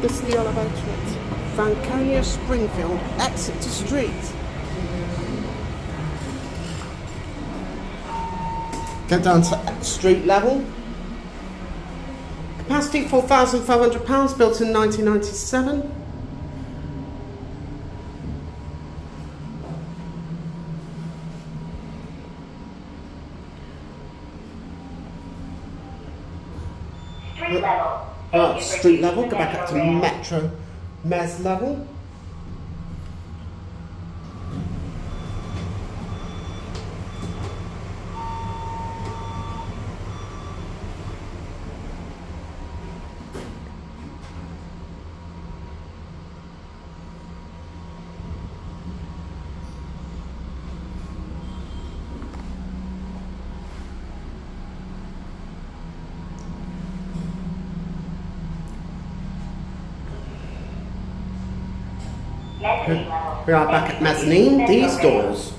This is the elevator at Franconia Springfield, exit to street. Get down to street level. Capacity 4,500 pounds, built in 1997. Street level. Uh, street level, go back up to metro mes level. We are back at mezzanine, these doors.